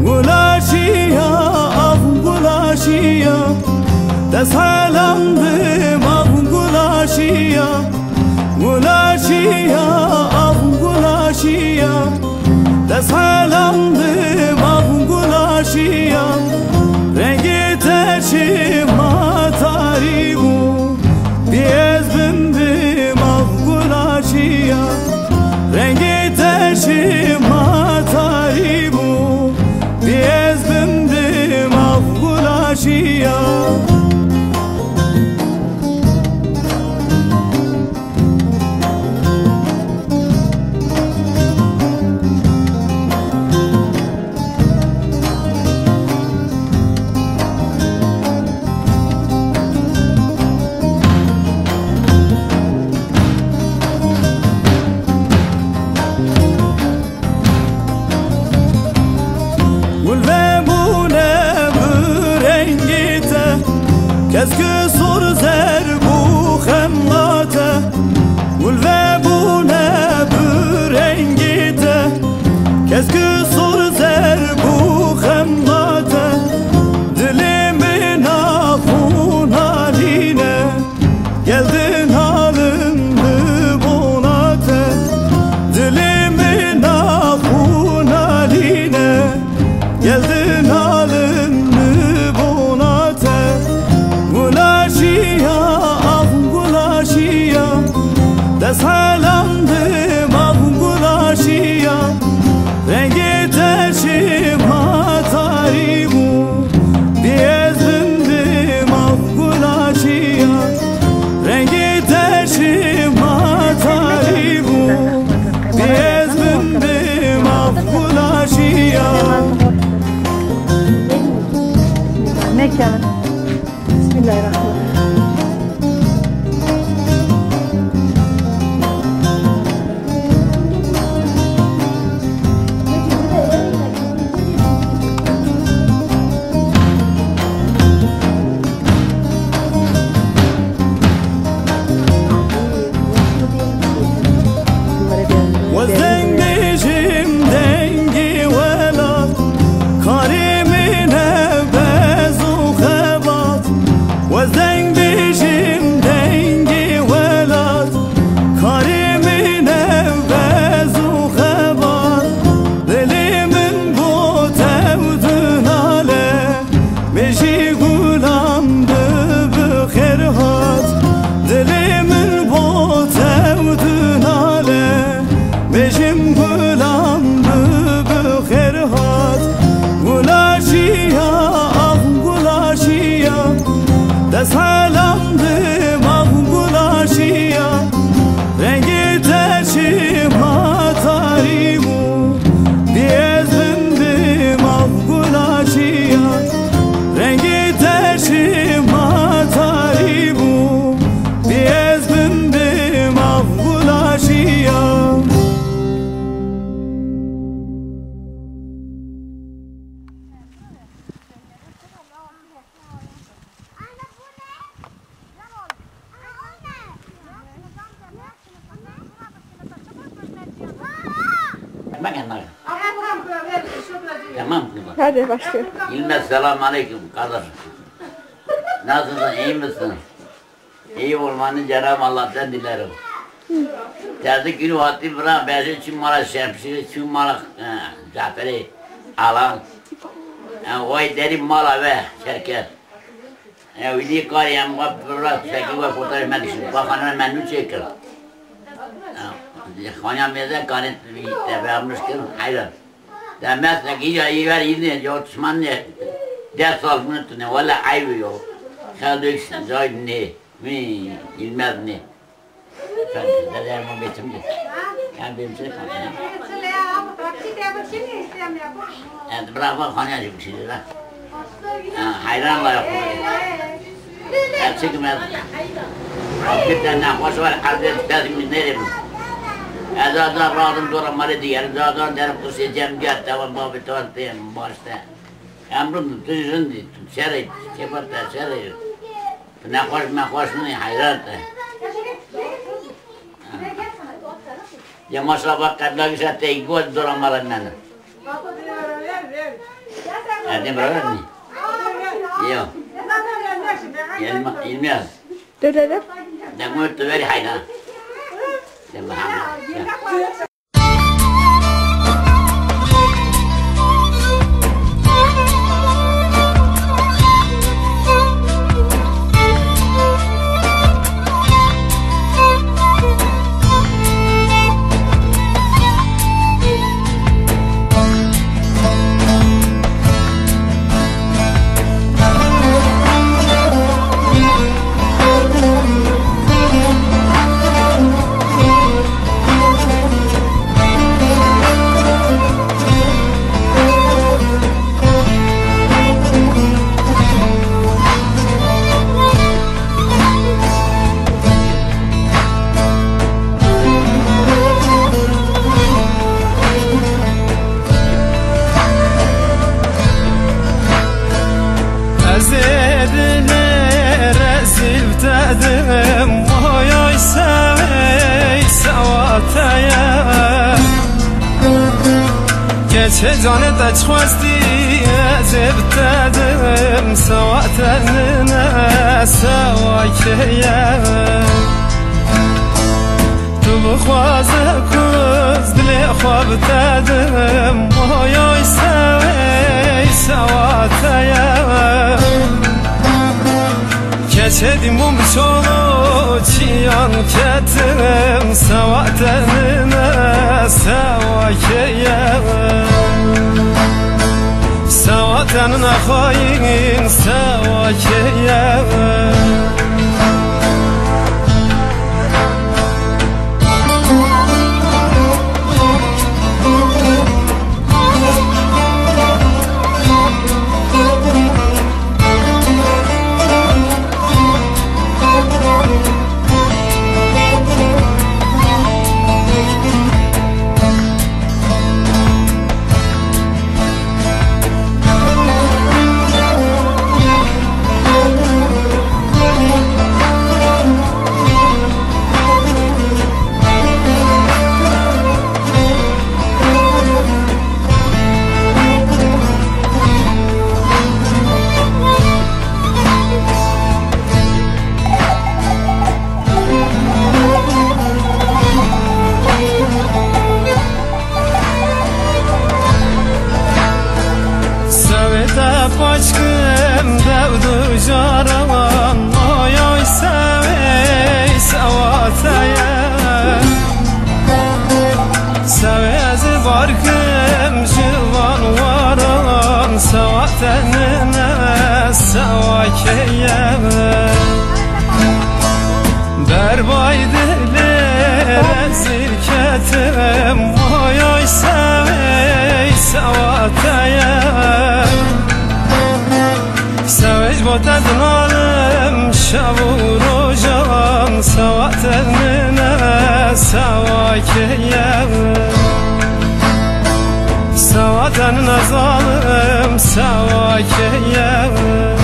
Gulaşiya av gulaşiya Desalandım av gulaşiya Gulaşiya av gulaşiya Desalandım av gulaşiya 明白了。Bak yanına. Tamam mı? Hadi başlayalım. İlmez selamun aleyküm kardeş. Nasılsın iyi misin? İyi olmanı Cenab-ı Allah'tan dilerim. Derdi günü vakti bırak bezi çün mala şemsi, çün mala zaferi alan. Vay derin mala ve şirket. Ya vidi kar yam kap bırak seki ve fotoğraf ben düşün. Bakanın menü meze kanet bir tebammış ki hayran. Demek ki ya iyi ver yine yok düşman ne ders almış ne valla ayıbı yok. Kaldık zay ne mi ilmez ne. Sen de derman betimdi. Yani benim şey kaldı. Yani bırakma khanya bir şey la. Hayranla yapıyor. Gerçek mi? Hakikaten ne hoş var. Hazreti Bezmi nereye Ezadan radım dora mali diğer ezadan derim cem gel tavan babi tavan tem başta. Emrim tüzün di şerey keparta şerey. Ne hoş ne hoş ne hayrat. Ya masalah kadar bisa tego dora malan nana. Hadi beraber mi? Yok. Yelma, ilmiyaz. Dönelim. Den moet de weer heiden. でまあ Geçe canı da çıkmazdı ezildedim Sevatenine sevakeye Tu خوازه کز دل خواب دادم اوی سوی سواتیا Keçedim um çolu çiyan ketim Savatenine sevakeye Savatenine hain sevakeye Sevda varan Sevatenine sevakeye Berbay dilir zirketim Oy oy sevey sevataya Sevej botedin alım şavur hocam Sevakeye Sevatenine zalim sevakeye